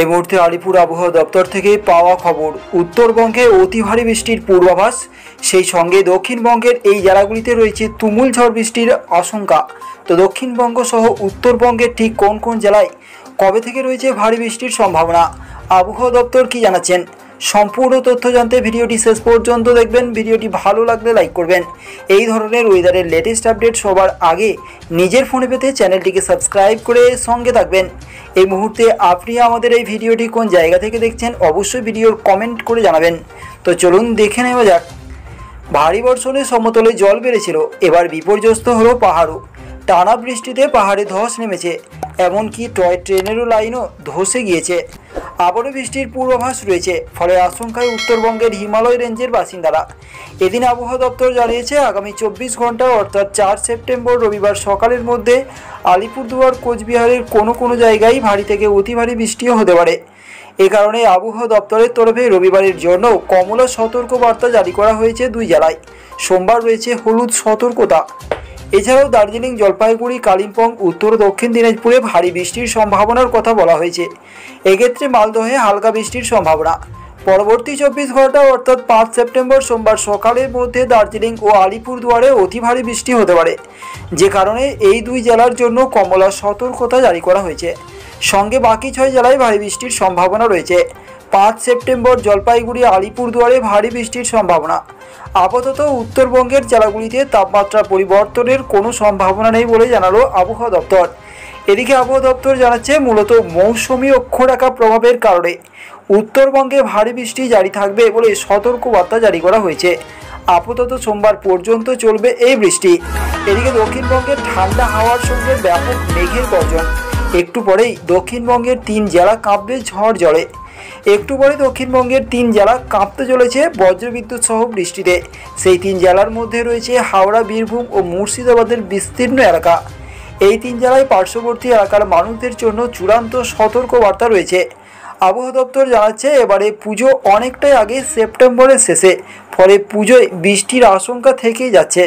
এই মুহূর্তে আলিপুর আবহাওয়া দপ্তর থেকে পাওয়া খবর। উত্তরবঙ্গে অতি ভারী বৃষ্টির পূর্বাভাস। সেই সঙ্গে দক্ষিণবঙ্গের এই জেলাগুলিতে রয়েছে তুমুল ঝড় বৃষ্টির আশঙ্কা। তো দক্ষিণবঙ্গ সহ উত্তরবঙ্গের ঠিক কোন কোন জেলায় কবে থেকে রয়েছে ভারী বৃষ্টির সম্ভাবনা? আবহাওয়া দপ্তর কি জানাচ্ছেন? সম্পূর্ণ তথ্য জানতে ভিডিওটি শেষ পর্যন্ত দেখবেন। ভিডিওটি ভালো লাগলে লাইক করবেন। এই ধরনের ওয়েদারের লেটেস্ট আপডেট সবার আগে নিজের ফোনে পেতে চ্যানেলটিকে সাবস্ক্রাইব করে সঙ্গে থাকবেন। এই মুহূর্তে আপনি আমাদের এই ভিডিওটি কোন জায়গা থেকে দেখছেন অবশ্যই ভিডিওর কমেন্ট করে জানাবেন। তো চলুন দেখে নেওয়া যাক। ভারী বর্ষণে সমতলে জল বেড়েছিল, এবার বিপর্যস্ত হলো পাহাড়ও। টানা বৃষ্টিতে পাহাড়ে ধস নেমেছে, এমনকি টয় ট্রেনেরও লাইনও ধসে গিয়েছে। আবারও বৃষ্টির পূর্বাভাস রয়েছে, ফলে আশঙ্কায় উত্তরবঙ্গের হিমালয় রেঞ্জের বাসিন্দারা। এদিন আবহাওয়া দপ্তর জানিয়েছে, আগামী চব্বিশ ঘণ্টা অর্থাৎ চার সেপ্টেম্বর রবিবার সকালের মধ্যে আলিপুরদুয়ার, কোচবিহারের কোনো কোনো জায়গায় ভারী থেকে অতি ভারী বৃষ্টিও হতে পারে। এ কারণে আবহাওয়া দপ্তরের তরফে রবিবারের জন্য কমলা সতর্ক বার্তা জারি করা হয়েছে দুই জেলায়। সোমবার রয়েছে হলুদ সতর্কতা। এছাড়াও দার্জিলিং, জলপাইগুড়ি, কালিম্পং, উত্তর দক্ষিণ দিনাজপুরে ভারী বৃষ্টির সম্ভাবনার কথা বলা হয়েছে। এক্ষেত্রে মালদহে হালকা বৃষ্টির সম্ভাবনা। পরবর্তী চব্বিশ ঘণ্টা, অর্থাৎ পাঁচ সেপ্টেম্বর সোমবার সকালের মধ্যে দার্জিলিং ও আলিপুরদুয়ারে অতি ভারী বৃষ্টি হতে পারে। যে কারণে এই দুই জেলার জন্য কমলা সতর্কতা জারি করা হয়েছে। সঙ্গে বাকি ছয় জেলায় ভারী বৃষ্টির সম্ভাবনা রয়েছে। পাঁচ সেপ্টেম্বর জলপাইগুড়ি আলিপুরদুয়ারে ভারী বৃষ্টির সম্ভাবনা। আপাতত উত্তরবঙ্গের জেলাগুলিতে তাপমাত্রা পরিবর্তনের কোনো সম্ভাবনা নেই বলে জানালো আবহাওয়া দপ্তর। এদিকে আবহাওয়া দপ্তর জানাচ্ছে, মূলত মৌসুমি অক্ষরেখা প্রভাবের কারণে উত্তরবঙ্গে ভারী বৃষ্টি জারি থাকবে বলে সতর্কবার্তা জারি করা হয়েছে। আপাতত সোমবার পর্যন্ত চলবে এই বৃষ্টি। এদিকে দক্ষিণবঙ্গের ঠান্ডা হাওয়ার সঙ্গে ব্যাপক মেঘের গর্জন। একটু পরেই দক্ষিণবঙ্গের তিন জেলা কাঁপবে ঝড় জলে। একটু পরে দক্ষিণবঙ্গের তিন জেলা কাঁপতে চলেছে বজ্রবিদ্যুৎ সহ বৃষ্টিতে। সেই তিন জেলার মধ্যে রয়েছে হাওড়া, বীরভূম ও মুর্শিদাবাদের বিস্তীর্ণ এলাকা। এই তিন জেলায় পার্শ্ববর্তী এলাকার মানুষদের জন্য চূড়ান্ত সতর্কবার্তা রয়েছে। আবহাওয়া দপ্তর জানাচ্ছে, এবারে পুজো অনেকটাই আগে সেপ্টেম্বরের শেষে, ফলে পুজোয় বৃষ্টির আশঙ্কা থেকেই যাচ্ছে।